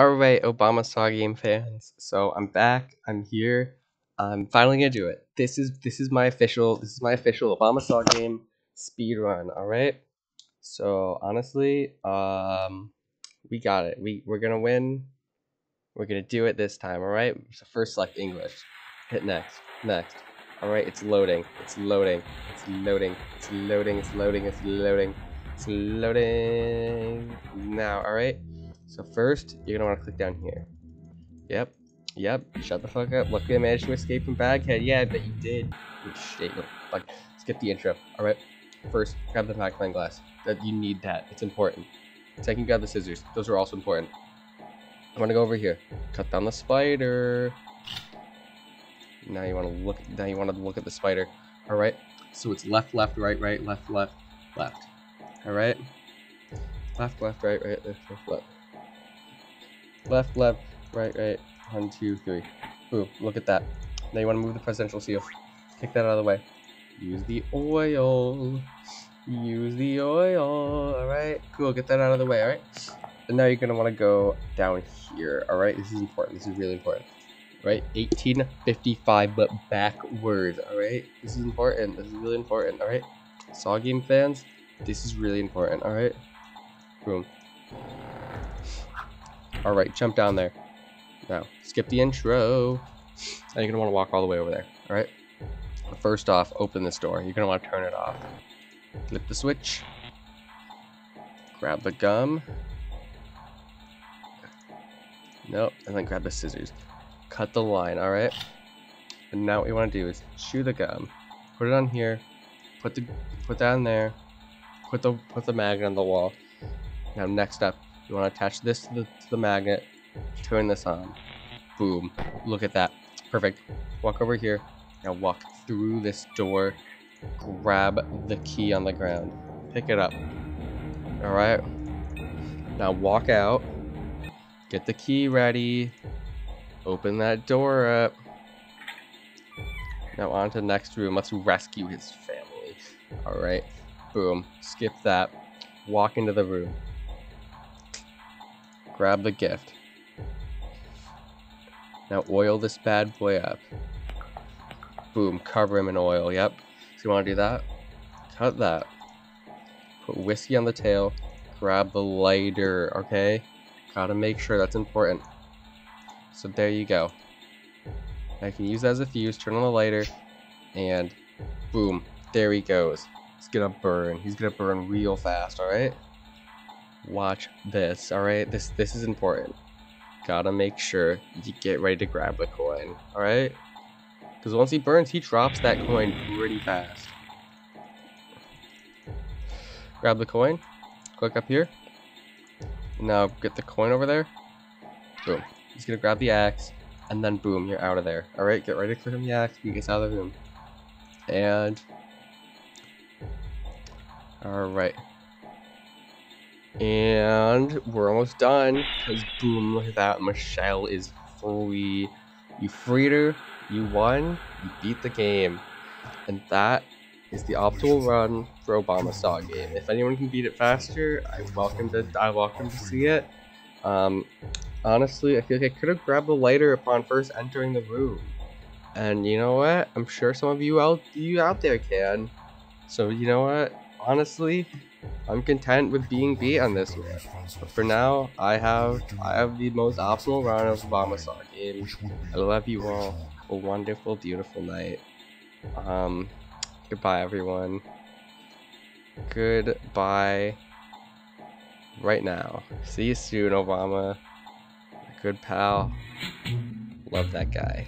Alright, Obama Saw Game fans. So I'm back. I'm here. I'm finally gonna do it. This is this is my official this is my official Obama Saw Game speed run. Alright. So honestly, um we got it. We we're gonna win. We're gonna do it this time, alright? So first select English. Hit next. Next. Alright, it's loading. It's loading. It's loading. It's loading. It's loading. It's loading. It's loading. Now, alright? So first, you're gonna wanna click down here. Yep, yep, shut the fuck up. Luckily I managed to escape from Baghead. Yeah, I bet you did. You shit, like, skip the intro. Alright, first, grab the magnifying glass. That You need that, it's important. Second, grab the scissors. Those are also important. I'm gonna go over here. Cut down the spider. Now you wanna look, now you wanna look at the spider. Alright, so it's left, left, right, right, left, left, left. Alright? Left, left, right, right, left, left, left. Left, left, right, right. One, two, three. Boom. Look at that. Now you want to move the presidential seal. Take that out of the way. Use the oil. Use the oil. Alright. Cool. Get that out of the way. Alright. And now you're going to want to go down here. Alright. This is important. This is really important. Right? 1855, but backwards. Alright. This is important. This is really important. Alright. Saw game fans, this is really important. Alright. Boom. Alright, jump down there. Now, skip the intro. Now you're want to walk all the way over there. Alright? First off, open this door. You're want to turn it off. Flip the switch. Grab the gum. Nope, and then grab the scissors. Cut the line, alright? And now what you want to do is chew the gum. Put it on here. Put the put that in there. Put the put the magnet on the wall. Now next up, you want to attach this to the, to the magnet, turn this on. Boom. Look at that. Perfect. Walk over here. Now walk through this door. Grab the key on the ground. Pick it up. Alright. Now walk out. Get the key ready. Open that door up. Now on to the next room. Let's rescue his family. Alright. Boom. Skip that. Walk into the room. Grab the gift. Now oil this bad boy up. Boom, cover him in oil, yep. So you want to do that? Cut that. Put whiskey on the tail. Grab the lighter, okay? Gotta make sure that's important. So there you go. I can use that as a fuse, turn on the lighter, and boom, there he goes. He's gonna burn. He's gonna burn real fast, alright? Watch this, alright? This this is important. Gotta make sure you get ready to grab the coin, alright? Because once he burns, he drops that coin pretty fast. Grab the coin, click up here. Now get the coin over there. Boom. He's gonna grab the axe, and then boom, you're out of there. Alright, get ready to click on the axe, he gets out of the room. And... Alright. And we're almost done. Because boom, look at that. Michelle is free. You freed her. You won. You beat the game. And that is the optimal run for Obama Saw game. If anyone can beat it faster, I welcome to I welcome to see it. Um, honestly, I feel like I could have grabbed the lighter upon first entering the room. And you know what? I'm sure some of you out you out there can. So you know what? Honestly, I'm content with being beat on this one. But for now, I have I have the most optimal run of Obama Saw game. I love you all. A wonderful, beautiful night. Um, goodbye, everyone. Goodbye. Right now. See you soon, Obama. Good pal. Love that guy.